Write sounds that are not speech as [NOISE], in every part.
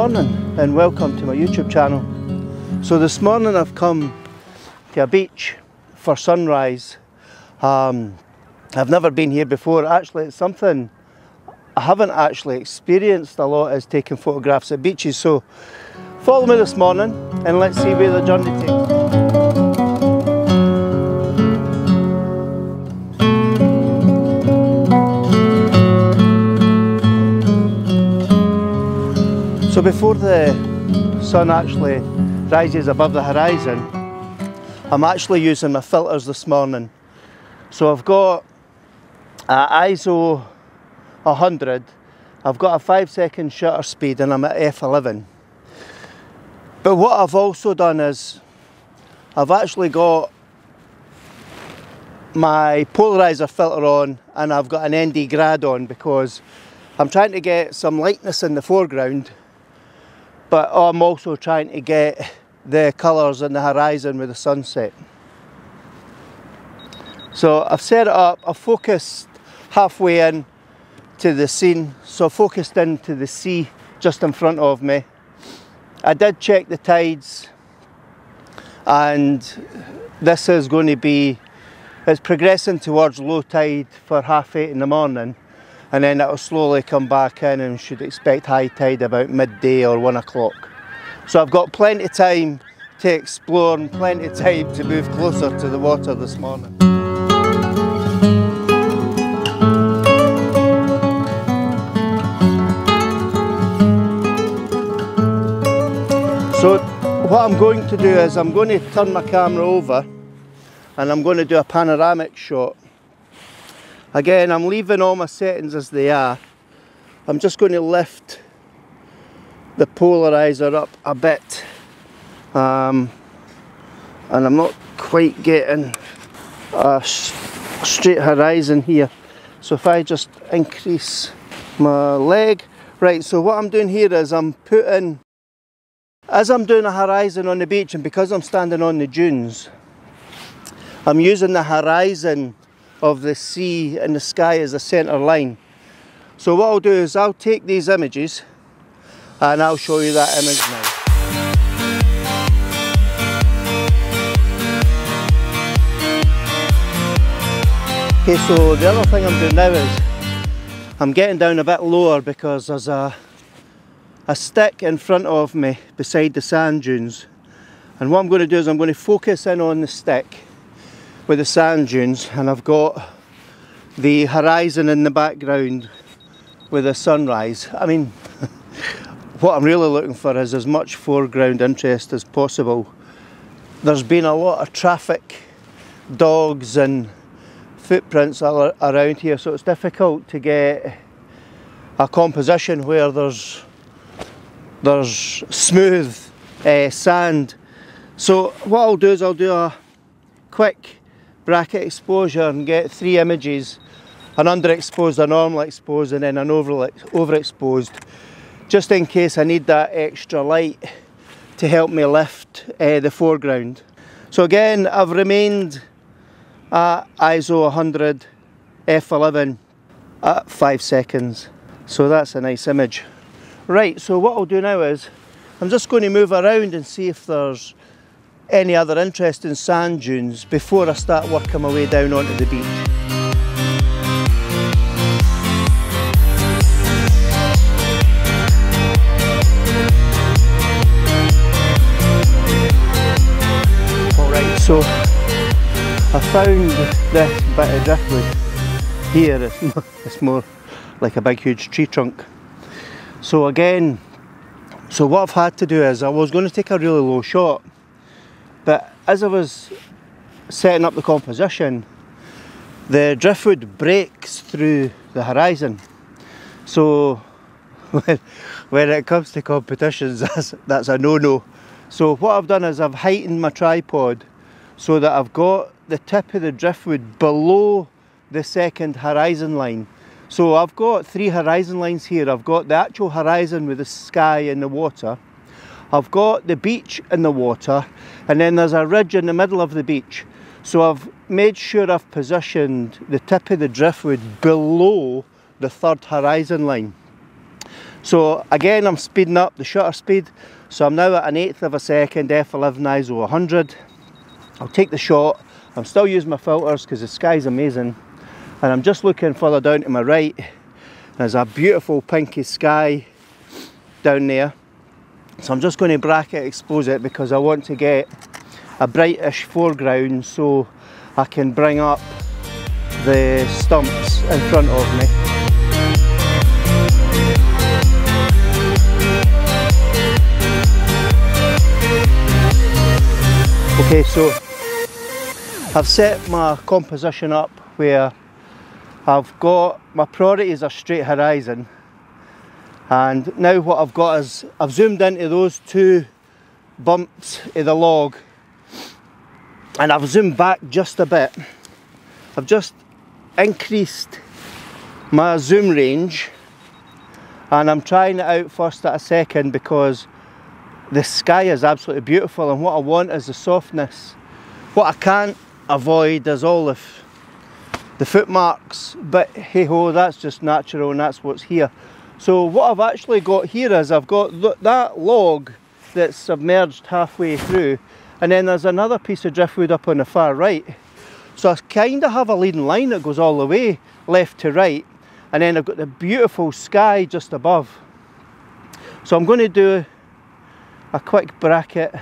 Morning and welcome to my YouTube channel. So this morning I've come to a beach for sunrise. Um, I've never been here before. Actually it's something I haven't actually experienced a lot is taking photographs at beaches. So follow me this morning and let's see where the journey takes. So before the sun actually rises above the horizon, I'm actually using my filters this morning. So I've got ISO 100, I've got a 5 second shutter speed and I'm at f11. But what I've also done is I've actually got my polarizer filter on and I've got an ND grad on because I'm trying to get some lightness in the foreground but I'm also trying to get the colours in the horizon with the sunset. So I've set it up, I've focused halfway in to the scene, so focused into the sea just in front of me. I did check the tides and this is going to be, it's progressing towards low tide for half eight in the morning and then it'll slowly come back in and should expect high tide about midday or one o'clock. So I've got plenty of time to explore and plenty of time to move closer to the water this morning. So what I'm going to do is I'm going to turn my camera over and I'm going to do a panoramic shot Again, I'm leaving all my settings as they are. I'm just going to lift the polarizer up a bit. Um, and I'm not quite getting a straight horizon here. So if I just increase my leg. Right, so what I'm doing here is I'm putting, as I'm doing a horizon on the beach and because I'm standing on the dunes, I'm using the horizon of the sea and the sky as a centre line. So what I'll do is I'll take these images and I'll show you that image now. Okay, so the other thing I'm doing now is I'm getting down a bit lower because there's a, a stick in front of me beside the sand dunes. And what I'm going to do is I'm going to focus in on the stick with the sand dunes and I've got the horizon in the background with a sunrise. I mean, [LAUGHS] what I'm really looking for is as much foreground interest as possible. There's been a lot of traffic, dogs and footprints around here so it's difficult to get a composition where there's there's smooth uh, sand. So what I'll do is I'll do a quick bracket exposure and get three images an underexposed, a normal exposed and then an over, overexposed just in case I need that extra light to help me lift uh, the foreground. So again I've remained at ISO 100 f11 at 5 seconds so that's a nice image. Right so what I'll do now is I'm just going to move around and see if there's any other interesting sand dunes before I start working my way down onto the beach. Alright, so I found this bit of driftwood here, [LAUGHS] it's more, like a big huge tree trunk. So again, so what I've had to do is I was going to take a really low shot as I was setting up the composition, the driftwood breaks through the horizon. So [LAUGHS] when, it comes to competitions, [LAUGHS] that's, that's a no-no. So what I've done is I've heightened my tripod so that I've got the tip of the driftwood below the second horizon line. So I've got three horizon lines here. I've got the actual horizon with the sky and the water. I've got the beach in the water and then there's a ridge in the middle of the beach. So I've made sure I've positioned the tip of the driftwood below the third horizon line. So again, I'm speeding up the shutter speed. So I'm now at an eighth of a second, f11 ISO 100. I'll take the shot. I'm still using my filters because the sky's amazing. And I'm just looking further down to my right. There's a beautiful pinky sky down there. So I'm just going to bracket expose it because I want to get a brightish foreground so I can bring up the stumps in front of me. Okay, so I've set my composition up where I've got my priorities are straight horizon and now what I've got is I've zoomed into those two bumps of the log and I've zoomed back just a bit. I've just increased my zoom range and I'm trying it out first at a second because the sky is absolutely beautiful and what I want is the softness. What I can't avoid is all the, the footmarks but hey ho that's just natural and that's what's here. So what I've actually got here is I've got that log that's submerged halfway through and then there's another piece of driftwood up on the far right. So I kind of have a leading line that goes all the way left to right and then I've got the beautiful sky just above. So I'm going to do a quick bracket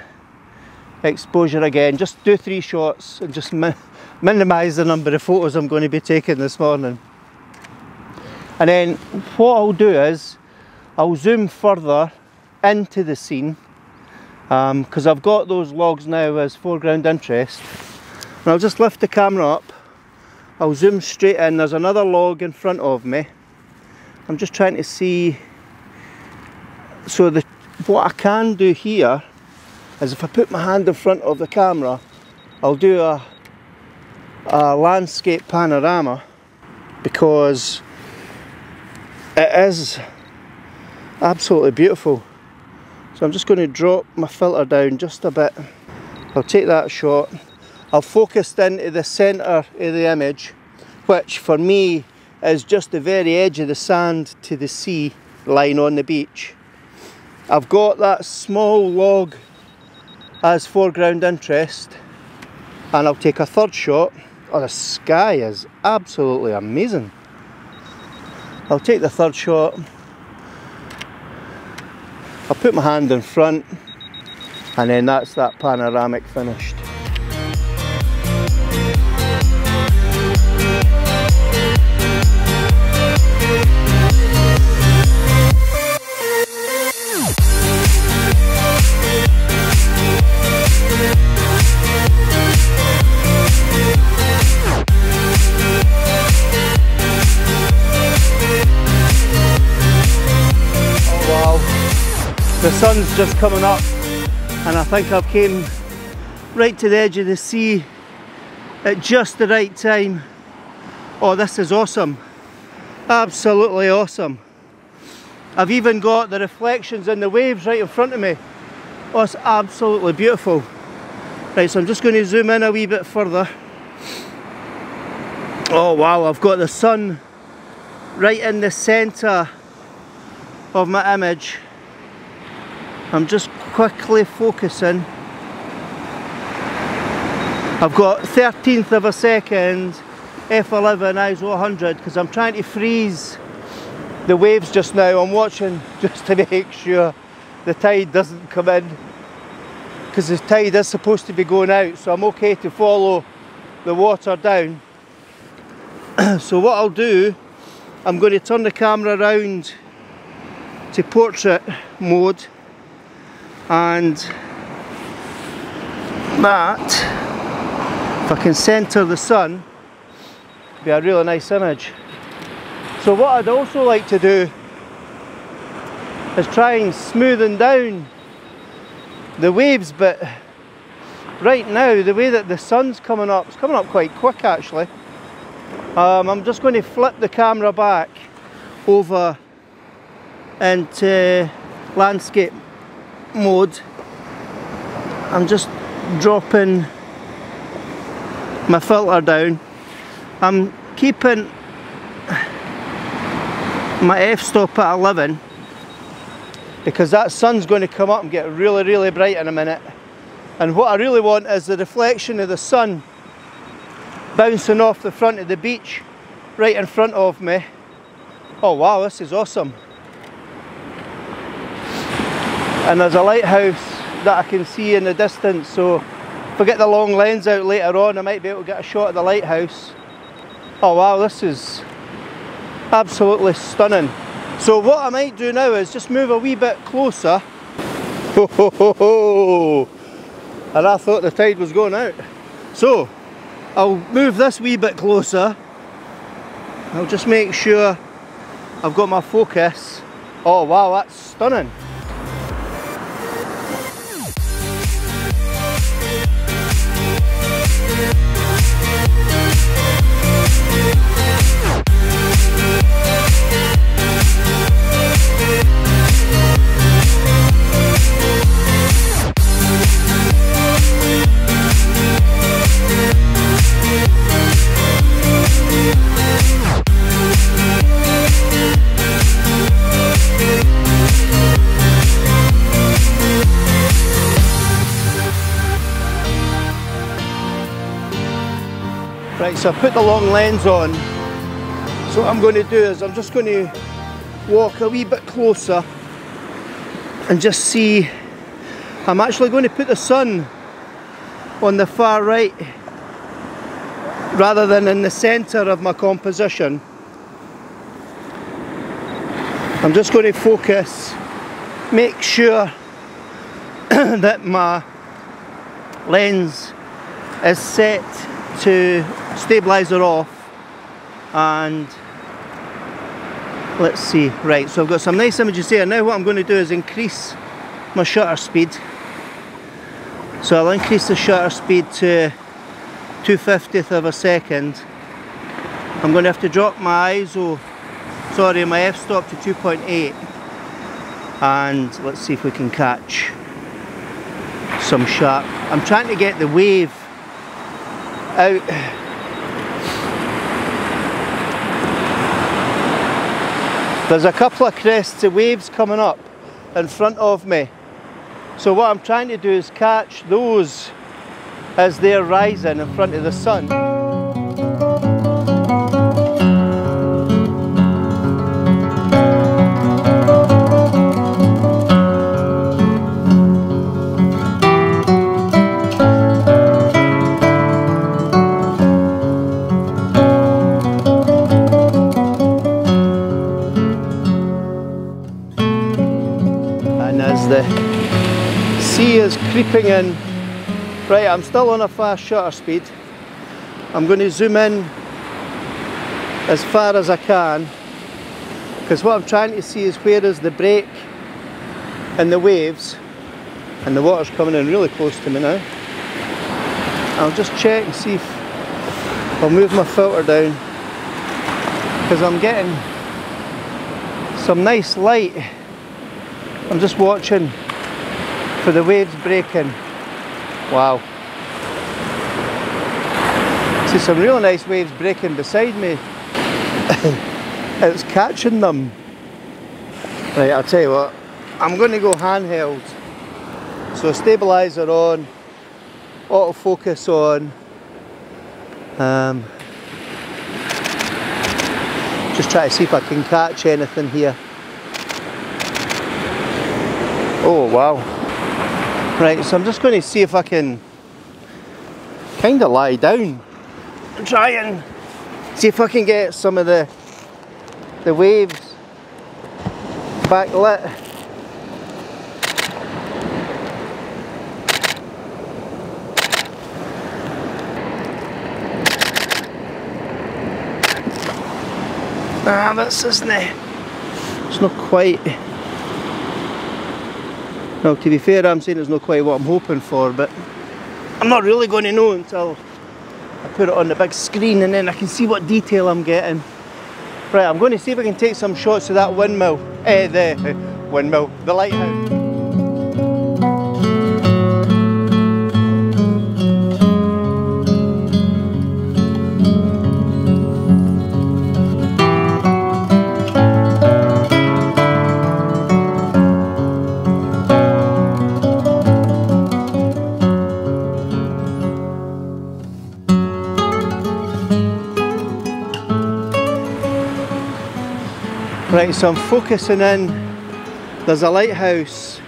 exposure again, just do three shots and just mi minimise the number of photos I'm going to be taking this morning. And then what I'll do is I'll zoom further into the scene because um, I've got those logs now as foreground interest. And I'll just lift the camera up, I'll zoom straight in, there's another log in front of me. I'm just trying to see, so the, what I can do here is if I put my hand in front of the camera, I'll do a, a landscape panorama because it is absolutely beautiful. So I'm just going to drop my filter down just a bit. I'll take that shot. I'll focus into the centre of the image, which for me is just the very edge of the sand to the sea line on the beach. I've got that small log as foreground interest and I'll take a third shot. Oh, the sky is absolutely amazing. I'll take the third shot. I'll put my hand in front and then that's that panoramic finished. The sun's just coming up and I think I've came right to the edge of the sea at just the right time. Oh, this is awesome. Absolutely awesome. I've even got the reflections in the waves right in front of me. Oh, it's absolutely beautiful. Right, so I'm just going to zoom in a wee bit further. Oh wow, I've got the sun right in the centre of my image I'm just quickly focusing. I've got 13th of a second F11 ISO 100 because I'm trying to freeze the waves just now. I'm watching [LAUGHS] just to make sure the tide doesn't come in because the tide is supposed to be going out so I'm okay to follow the water down. [CLEARS THROAT] so what I'll do, I'm going to turn the camera around to portrait mode and that if I can centre the sun. Be a really nice image. So what I'd also like to do is try and smoothen down the waves but right now the way that the sun's coming up it's coming up quite quick actually. Um, I'm just going to flip the camera back over into landscape mode I'm just dropping my filter down. I'm keeping my f-stop at 11 because that sun's going to come up and get really really bright in a minute. And what I really want is the reflection of the sun bouncing off the front of the beach right in front of me. Oh wow this is awesome and there's a lighthouse that I can see in the distance so if I get the long lens out later on I might be able to get a shot of the lighthouse. Oh wow this is absolutely stunning. So what I might do now is just move a wee bit closer. Ho, ho, ho, ho. and I thought the tide was going out. So I'll move this wee bit closer. I'll just make sure I've got my focus. Oh wow that's stunning so I put the long lens on. So what I'm going to do is I'm just going to walk a wee bit closer and just see. I'm actually going to put the sun on the far right rather than in the centre of my composition. I'm just going to focus, make sure [CLEARS THROAT] that my lens is set to stabilizer off. And let's see. Right so I've got some nice images here. Now what I'm going to do is increase my shutter speed. So I'll increase the shutter speed to 250th of a second. I'm going to have to drop my ISO sorry my f-stop to 2.8 and let's see if we can catch some sharp. I'm trying to get the wave out there's a couple of crests of waves coming up in front of me. So what I'm trying to do is catch those as they're rising in front of the sun creeping in. Right, I'm still on a fast shutter speed. I'm going to zoom in as far as I can because what I'm trying to see is where is the break in the waves and the water's coming in really close to me now. I'll just check and see if I'll move my filter down because I'm getting some nice light. I'm just watching for the waves breaking. Wow. See some real nice waves breaking beside me. [COUGHS] it's catching them. Right, I'll tell you what, I'm going to go handheld. So stabilizer on, autofocus on. Um, just try to see if I can catch anything here. Oh wow. Right, so I'm just going to see if I can kind of lie down and try and see if I can get some of the the waves backlit. Ah, this isn't it. It's not quite now to be fair I'm saying it's not quite what I'm hoping for but I'm not really going to know until I put it on the big screen and then I can see what detail I'm getting. Right, I'm going to see if I can take some shots of that windmill, eh, the windmill, the lighthouse. Right, so I'm focusing in. There's a lighthouse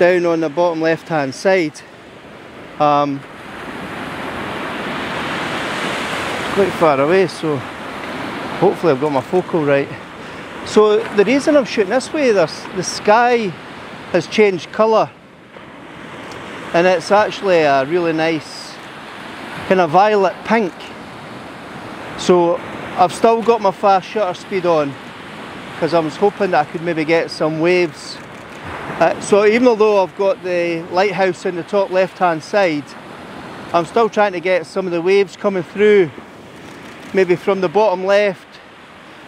down on the bottom left hand side. Um, quite far away, so hopefully I've got my focal right. So the reason I'm shooting this way, the sky has changed colour and it's actually a really nice kind of violet pink. So I've still got my fast shutter speed on because I was hoping that I could maybe get some waves. Uh, so even though I've got the lighthouse in the top left hand side, I'm still trying to get some of the waves coming through maybe from the bottom left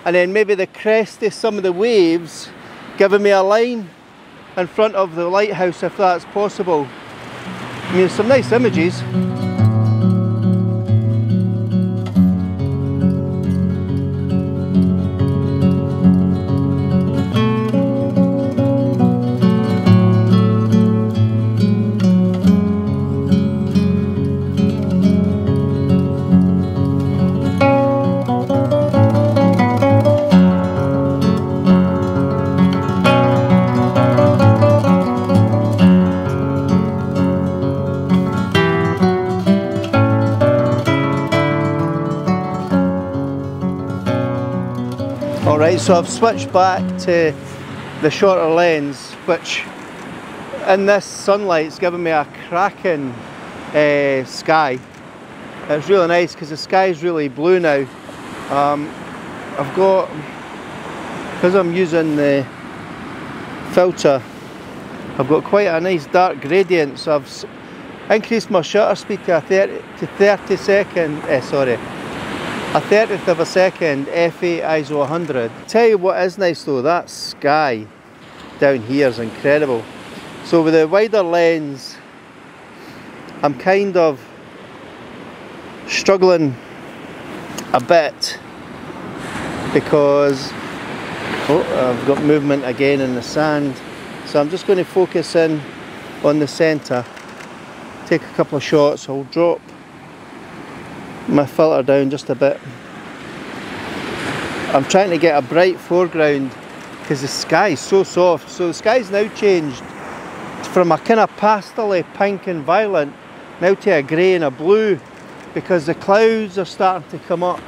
and then maybe the crest of some of the waves giving me a line in front of the lighthouse if that's possible. I mean some nice images. So I've switched back to the shorter lens, which in this sunlight is giving me a cracking uh, sky. It's really nice because the sky is really blue now. Um, I've got, because I'm using the filter, I've got quite a nice dark gradient, so I've increased my shutter speed to 30 to 30 second, eh, sorry, a 30th of a second f8 ISO 100. Tell you what is nice though, that sky down here is incredible. So with the wider lens, I'm kind of struggling a bit because oh, I've got movement again in the sand. So I'm just going to focus in on the centre, take a couple of shots, I'll drop my filter down just a bit. I'm trying to get a bright foreground because the sky is so soft. So the sky's now changed from a kind of pastel pink and violet now to a grey and a blue because the clouds are starting to come up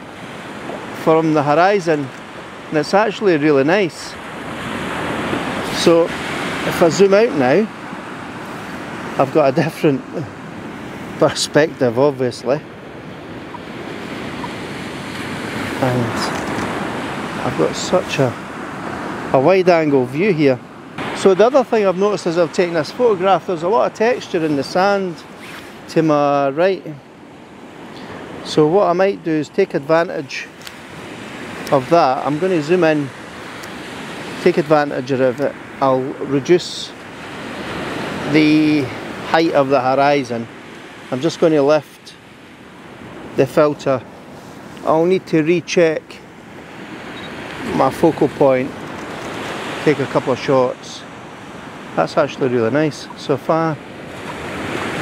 from the horizon and it's actually really nice. So if I zoom out now, I've got a different perspective obviously. and I've got such a, a wide angle view here. So the other thing I've noticed as I've taken this photograph, there's a lot of texture in the sand to my right. So what I might do is take advantage of that. I'm going to zoom in, take advantage of it. I'll reduce the height of the horizon. I'm just going to lift the filter I'll need to recheck my focal point take a couple of shots. That's actually really nice so I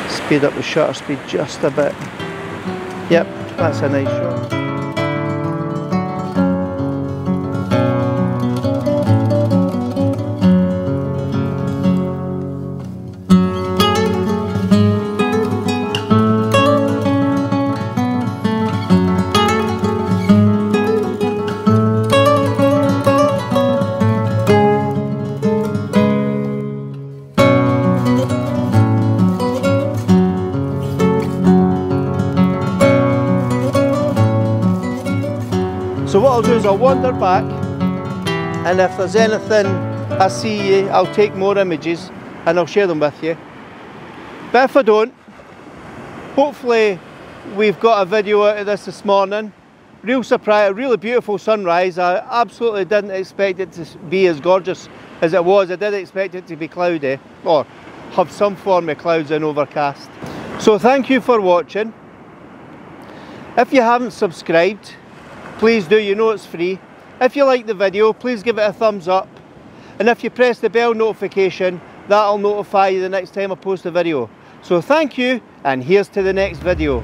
speed up the shutter speed just a bit. Yep that's a nice shot I'll wander back and if there's anything I see I'll take more images and I'll share them with you. But if I don't, hopefully we've got a video out of this this morning. Real surprise, a really beautiful sunrise. I absolutely didn't expect it to be as gorgeous as it was. I did expect it to be cloudy or have some form of clouds and overcast. So thank you for watching. If you haven't subscribed, please do, you know it's free. If you like the video, please give it a thumbs up. And if you press the bell notification, that'll notify you the next time I post a video. So thank you, and here's to the next video.